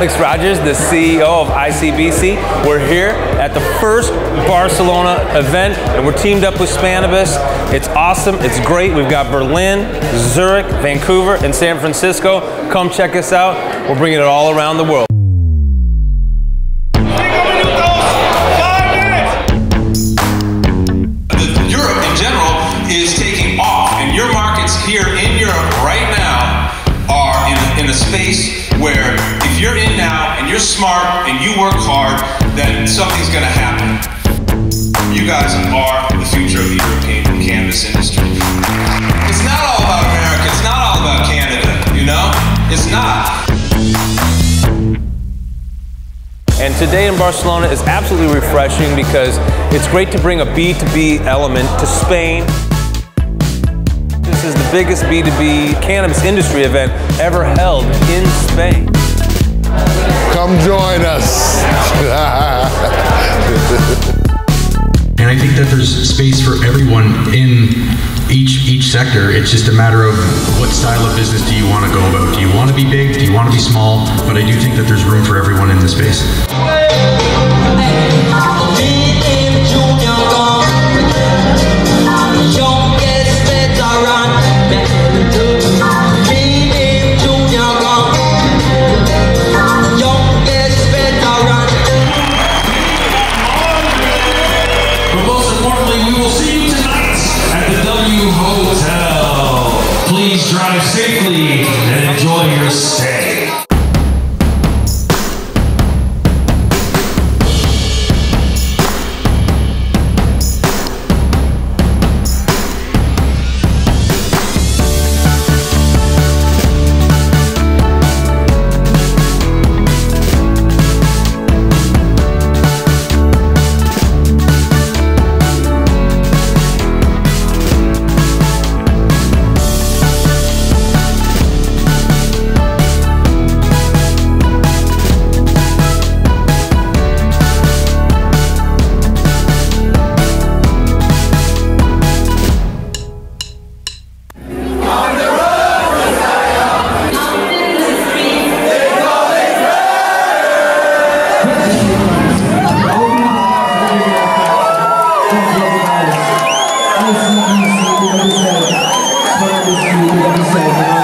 Alex Rogers, the CEO of ICBC. We're here at the first Barcelona event, and we're teamed up with Spannabis. It's awesome, it's great. We've got Berlin, Zurich, Vancouver, and San Francisco. Come check us out. We're bringing it all around the world. Europe in general is taking off, and your markets here in Europe right now are in a space where if you're in now and you're smart and you work hard, then something's going to happen. You guys are the future of the European cannabis industry. It's not all about America. It's not all about Canada. You know, it's not. And today in Barcelona is absolutely refreshing because it's great to bring a B2B element to Spain. This is the biggest B2B cannabis industry event ever held in Spain. Come join us. And I think that there's space for everyone in each each sector. It's just a matter of what style of business do you want to go about. Do you want to be big? Do you want to be small? But I do think that there's room for everyone in the space. Safely ICBC,